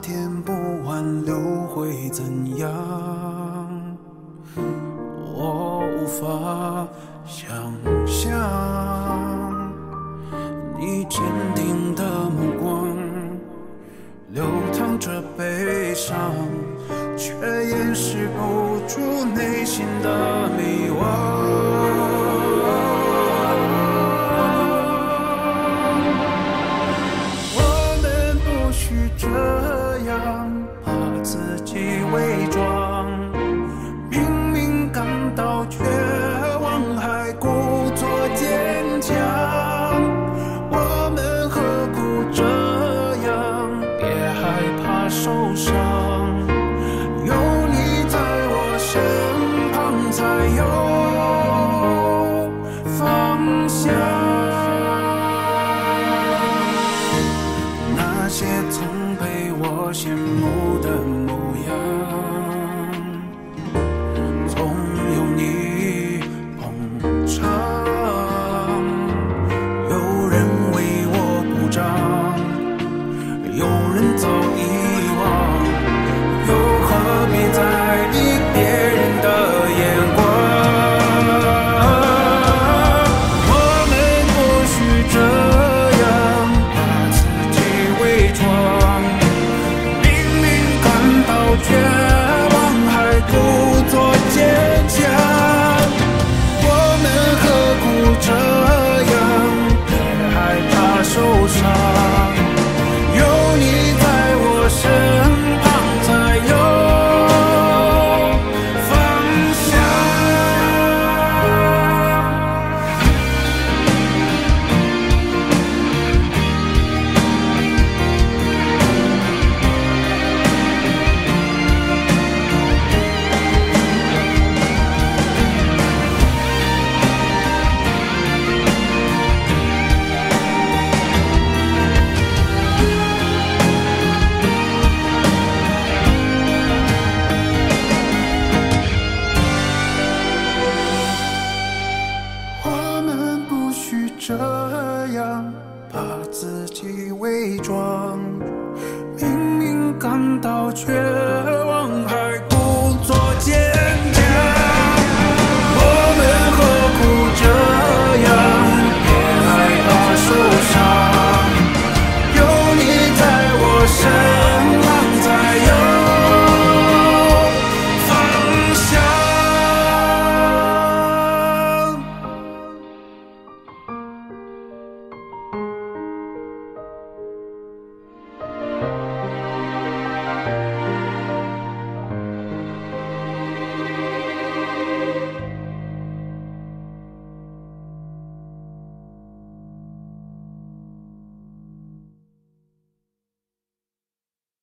天不挽留会怎样？我无法想象，你坚定的目光流淌着悲伤，却掩饰不住内心的迷惘。受伤，有你在我身旁才有方向。那些曾被我羡慕的感这样把自己伪装，明明感到绝